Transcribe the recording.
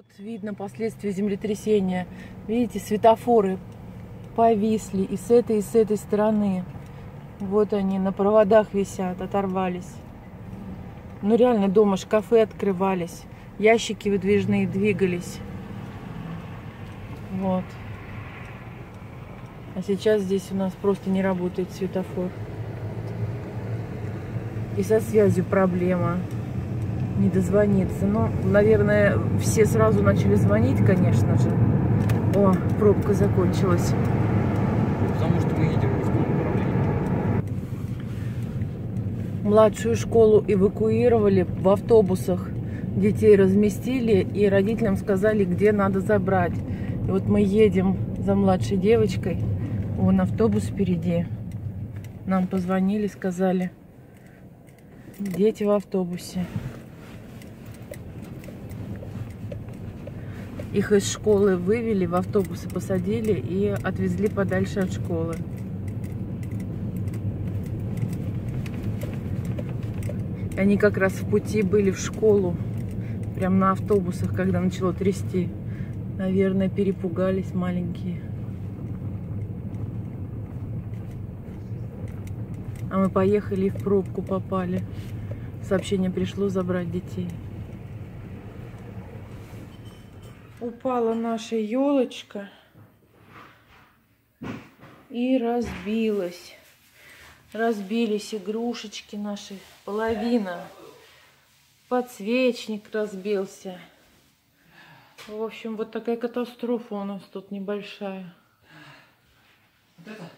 Вот видно последствия землетрясения. Видите, светофоры повисли и с этой, и с этой стороны. Вот они на проводах висят, оторвались. Ну реально дома шкафы открывались, ящики выдвижные двигались. Вот. А сейчас здесь у нас просто не работает светофор. И со связью проблема. Не дозвониться. Но, наверное, все сразу начали звонить, конечно же. О, пробка закончилась. Потому что мы едем в направлении. Младшую школу эвакуировали в автобусах. Детей разместили и родителям сказали, где надо забрать. И вот мы едем за младшей девочкой. Вон автобус впереди. Нам позвонили, сказали, дети в автобусе. Их из школы вывели, в автобусы посадили и отвезли подальше от школы. Они как раз в пути были в школу, прям на автобусах, когда начало трясти. Наверное, перепугались маленькие. А мы поехали и в пробку попали. Сообщение пришло забрать детей. Упала наша елочка и разбилась. Разбились игрушечки наши, половина. Подсвечник разбился. В общем, вот такая катастрофа у нас тут небольшая. Вот это